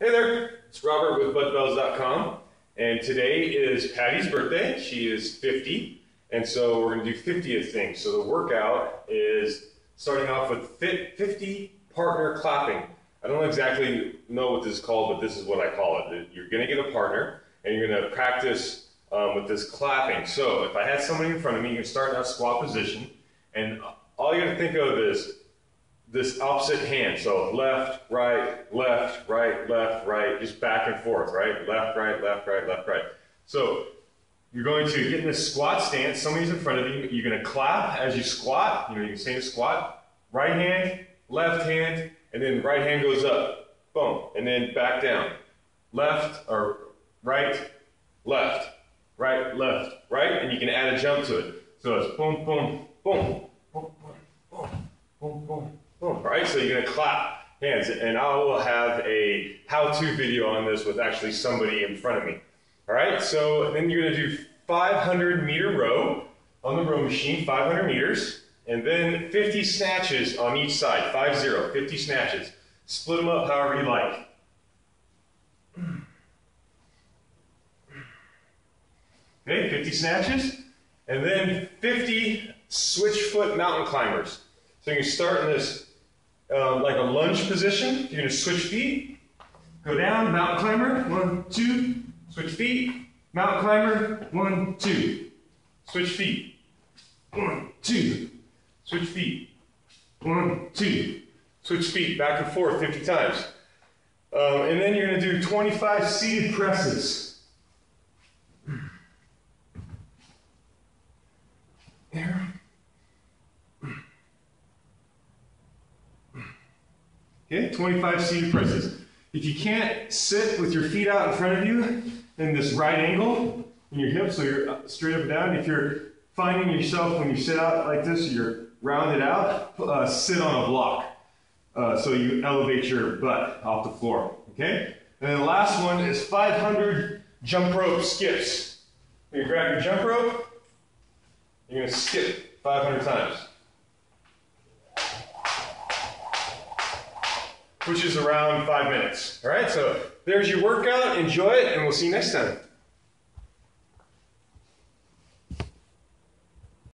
Hey there, it's Robert with BuddBells.com, and today is Patty's birthday. She is 50, and so we're going to do 50th things. So the workout is starting off with 50 partner clapping. I don't exactly know what this is called, but this is what I call it. You're going to get a partner, and you're going to practice um, with this clapping. So if I had somebody in front of me, you can start in a squat position, and all you got to think of is this opposite hand. So left, right, left, right, left, right, just back and forth, right? Left, right, left, right, left, right. So you're going to get in this squat stance. Somebody's in front of you. You're going to clap as you squat. You know, you can stay in squat. Right hand, left hand, and then right hand goes up. Boom. And then back down. Left or right, left, right, left, right. And you can add a jump to it. So it's boom, boom, boom, boom, boom, boom. You're gonna clap hands, and I will have a how-to video on this with actually somebody in front of me. All right, so then you're gonna do 500 meter row on the row machine, 500 meters, and then 50 snatches on each side, 5-0, 50 snatches. Split them up however you like. Okay, 50 snatches, and then 50 switch foot mountain climbers. So you start in this um, like a lunge position. You're going to switch feet, go down, mountain climber, one, two, switch feet, mountain climber, one, two, switch feet, one, two, switch feet, one, two, switch feet, back and forth 50 times. Um, and then you're going to do 25 seated presses. Okay, 25 seated presses. If you can't sit with your feet out in front of you in this right angle in your hips, so you're straight up and down, if you're finding yourself when you sit out like this, you're rounded out, uh, sit on a block. Uh, so you elevate your butt off the floor, okay? And then the last one is 500 jump rope skips. You grab your jump rope, you're gonna skip 500 times. Which is around five minutes. All right, so there's your workout. Enjoy it, and we'll see you next time.